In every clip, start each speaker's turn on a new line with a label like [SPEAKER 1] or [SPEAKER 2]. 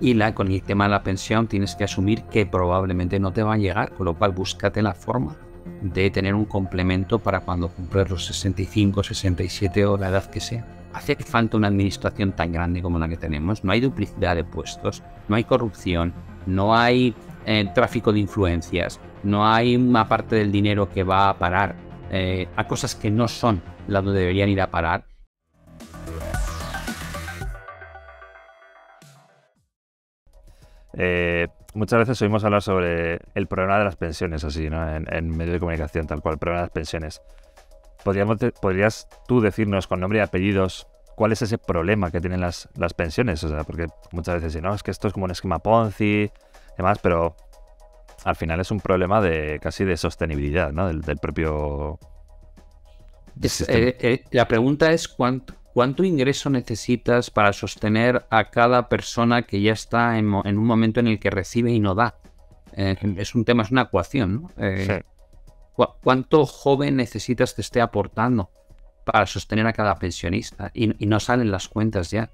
[SPEAKER 1] Y con el tema de la pensión tienes que asumir que probablemente no te va a llegar, con lo cual búscate la forma de tener un complemento para cuando cumples los 65, 67 o la edad que sea. Hace falta una administración tan grande como la que tenemos. No hay duplicidad de puestos, no hay corrupción, no hay eh, tráfico de influencias, no hay una parte del dinero que va a parar eh, a cosas que no son las donde deberían ir a parar.
[SPEAKER 2] Eh, muchas veces oímos hablar sobre el problema de las pensiones, así, ¿no? En, en medios de comunicación, tal cual, el problema de las pensiones. ¿Podríamos, ¿Podrías tú decirnos con nombre y apellidos cuál es ese problema que tienen las, las pensiones? O sea, porque muchas veces dicen, no, es que esto es como un esquema Ponzi, demás, pero al final es un problema de casi de sostenibilidad, ¿no? Del, propio.
[SPEAKER 1] Eh, eh, la pregunta es cuánto, cuánto ingreso necesitas para sostener a cada persona que ya está en, un momento en el que recibe y no da. Eh, es un tema, es una ecuación, ¿no? ¿Cuánto joven necesitas que esté aportando para sostener a cada pensionista? Y, no salen las cuentas ya.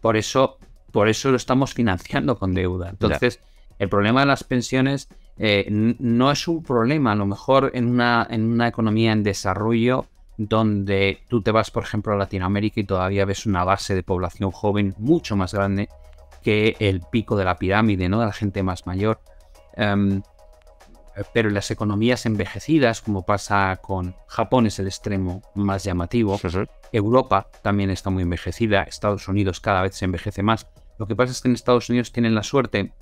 [SPEAKER 1] Por eso, por eso lo estamos financiando con deuda. Entonces, el problema de las pensiones eh, no es un problema, a lo mejor en una, en una economía en desarrollo donde tú te vas, por ejemplo, a Latinoamérica y todavía ves una base de población joven mucho más grande que el pico de la pirámide, ¿no? De la gente más mayor. Em, pero en las economías envejecidas, como pasa con Japón, es el extremo más llamativo. Europa también está muy envejecida. Estados Unidos cada vez se envejece más. Lo que pasa es que en Estados Unidos tienen la suerte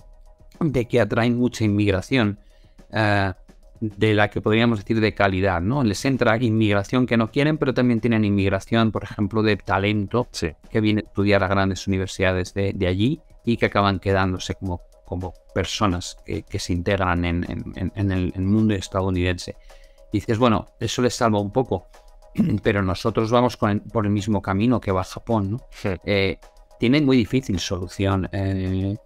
[SPEAKER 1] de que atraen mucha inmigración, eh, de la que podríamos decir de calidad, ¿no? Les entra inmigración que no quieren, pero también tienen inmigración, por ejemplo, de talento, que viene a estudiar a grandes universidades de, allí y que acaban quedándose como, como personas que, se integran en, el, mundo estadounidense. Y dices, bueno, eso les salva un poco, pero nosotros vamos por el mismo camino que va Japón, ¿no? Eh, tienen muy difícil solución. Eh,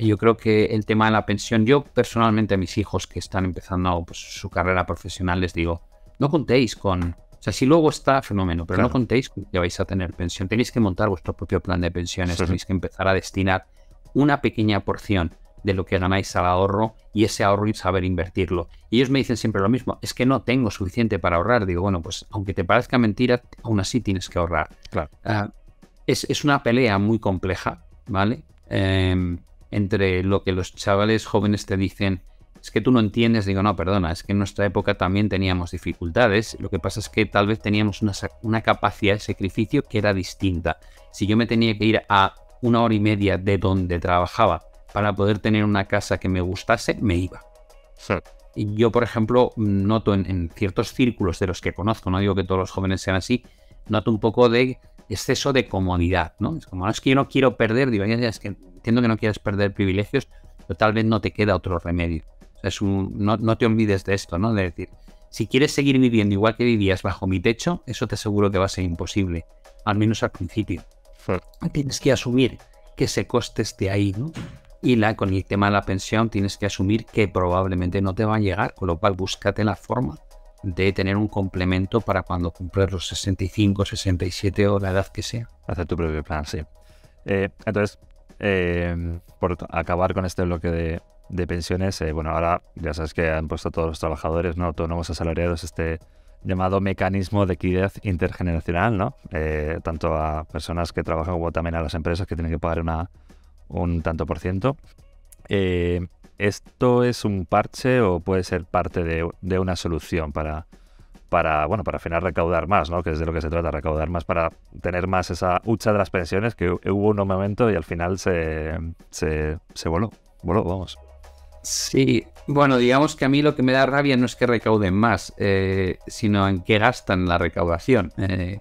[SPEAKER 1] yo creo que el tema de la pensión, yo personalmente a mis hijos que están empezando pues, su carrera profesional les digo, no contéis con, o sea, si luego está fenómeno, pero no contéis con que vais a tener pensión, tenéis que montar vuestro propio plan de pensiones, tenéis que empezar a destinar una pequeña porción de lo que ganáis al ahorro y ese ahorro y saber invertirlo. Y ellos me dicen siempre lo mismo, es que no tengo suficiente para ahorrar. Digo, bueno, pues aunque te parezca mentira, aún así tienes que ahorrar.
[SPEAKER 2] Claro.
[SPEAKER 1] Ah, es, es, una pelea muy compleja, ¿vale? Eh, entre lo que los chavales jóvenes te dicen, es que tú no entiendes, digo, no, perdona, es que en nuestra época también teníamos dificultades, lo que pasa es que tal vez teníamos una, capacidad de sacrificio que era distinta. Si yo me tenía que ir a una hora y media de donde trabajaba para poder tener una casa que me gustase, me iba. Y yo, por ejemplo, noto en, en, ciertos círculos de los que conozco, no digo que todos los jóvenes sean así, noto un poco de exceso de comodidad, ¿no? Es como, es que yo no quiero perder, digo, ya, es que entiendo que no quieres perder privilegios, pero tal vez no te queda otro remedio. es un, no, te olvides de esto, ¿no? De decir, si quieres seguir viviendo igual que vivías bajo mi techo, eso te aseguro que va a ser imposible, al menos al principio. Tienes que asumir que ese coste esté ahí, ¿no? Y la, con el tema de la pensión tienes que asumir que probablemente no te va a llegar, con lo cual búscate la forma de tener un complemento para cuando cumples los 65, 67 o la edad que sea.
[SPEAKER 2] Hacer tu propio plan, sí. Eh, entonces, eh, por acabar con este bloque de, pensiones, eh, bueno, ahora ya sabes que han puesto todos los trabajadores no autónomos asalariados este llamado mecanismo de equidad intergeneracional, ¿no? tanto a personas que trabajan como también a las empresas que tienen que pagar una, un tanto por ciento. ¿Esto es un parche o puede ser parte de, una solución para, para, bueno, para al final recaudar más, ¿no? que es de lo que se trata, recaudar más para tener más esa hucha de las pensiones que hubo un momento y al final se, se, voló, voló, vamos.
[SPEAKER 1] Sí, bueno, digamos que a mí lo que me da rabia no es que recauden más, eh, sino en qué gastan la recaudación. Eh,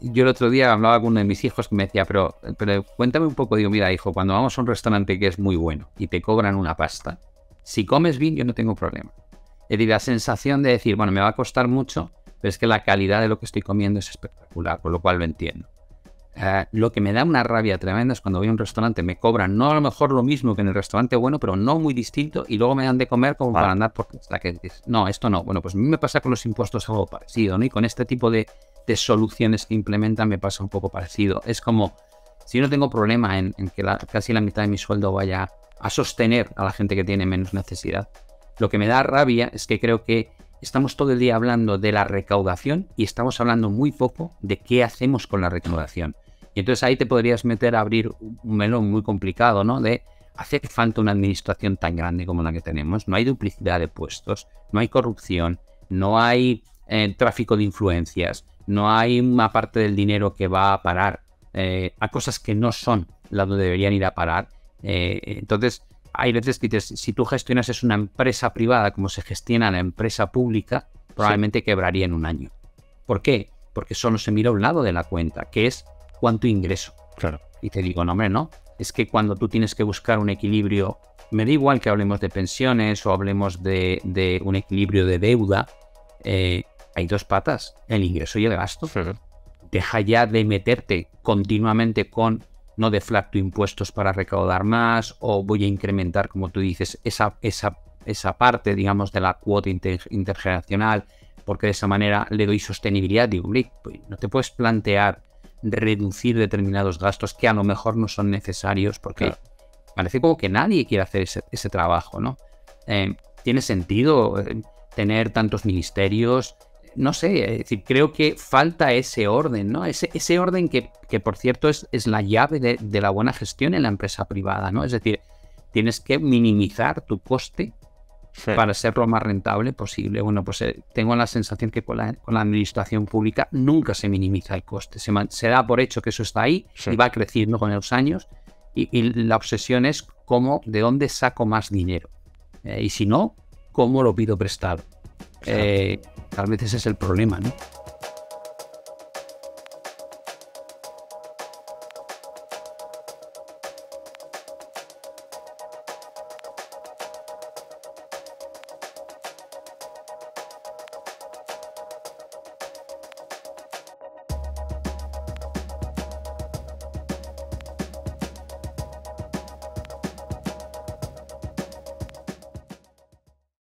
[SPEAKER 1] yo el otro día hablaba con uno de mis hijos que me decía, pero, pero cuéntame un poco, digo, mira, hijo, cuando vamos a un restaurante que es muy bueno y te cobran una pasta, si comes bien, yo no tengo problema. Es decir, la sensación de decir, bueno, me va a costar mucho, pero es que la calidad de lo que estoy comiendo es espectacular, por lo cual lo entiendo. Eh, lo que me da una rabia tremenda es cuando voy a un restaurante, me cobran no a lo mejor lo mismo que en el restaurante bueno, pero no muy distinto, y luego me dan de comer como para andar por la que dices, no, esto no. Bueno, pues a mí me pasa con los impuestos algo parecido, ¿no? Y con este tipo de, de soluciones que implementan me pasa un poco parecido. Es como, Si no tengo problema en, que casi la mitad de mi sueldo vaya a sostener a la gente que tiene menos necesidad. Lo que me da rabia es que creo que estamos todo el día hablando de la recaudación y estamos hablando muy poco de qué hacemos con la recaudación. Y entonces ahí te podrías meter a abrir un melón muy complicado, ¿no? De hace falta una administración tan grande como la que tenemos. No hay duplicidad de puestos, no hay corrupción, no hay eh, tráfico de influencias, no hay una parte del dinero que va a parar eh, a cosas que no son las donde deberían ir a parar. Eh, entonces, hay veces que si tú gestionas es una empresa privada como se gestiona la empresa pública, probablemente quebraría en un año. ¿Por qué? Porque solo se mira un lado de la cuenta, que es cuánto ingreso.
[SPEAKER 2] Claro.
[SPEAKER 1] Y te digo, no, hombre, no. Es que cuando tú tienes que buscar un equilibrio, me da igual que hablemos de pensiones o hablemos de, un equilibrio de deuda, eh, hay dos patas, el ingreso y el gasto. Deja ya de meterte continuamente con no deflacto impuestos para recaudar más o voy a incrementar, como tú dices, esa, esa, esa parte, digamos, de la cuota intergeneracional, porque de esa manera le doy sostenibilidad. Digo, pues, no te puedes plantear reducir determinados gastos que a lo mejor no son necesarios porque parece como que nadie quiere hacer ese, trabajo, ¿no? Eh, ¿Tiene sentido eh, tener tantos ministerios? No sé, es decir, creo que falta ese orden, ¿no? Ese, ese orden que, que, por cierto, es, es la llave de, de, la buena gestión en la empresa privada, ¿no? Es decir, tienes que minimizar tu coste para ser lo más rentable posible. Bueno, pues eh, tengo la sensación que con la, administración pública nunca se minimiza el coste. Se, da por hecho que eso está ahí y va creciendo con los años. Y, la obsesión es cómo, de dónde saco más dinero. Eh, y si no, cómo lo pido prestado. Eh, tal vez ese es el problema, ¿no?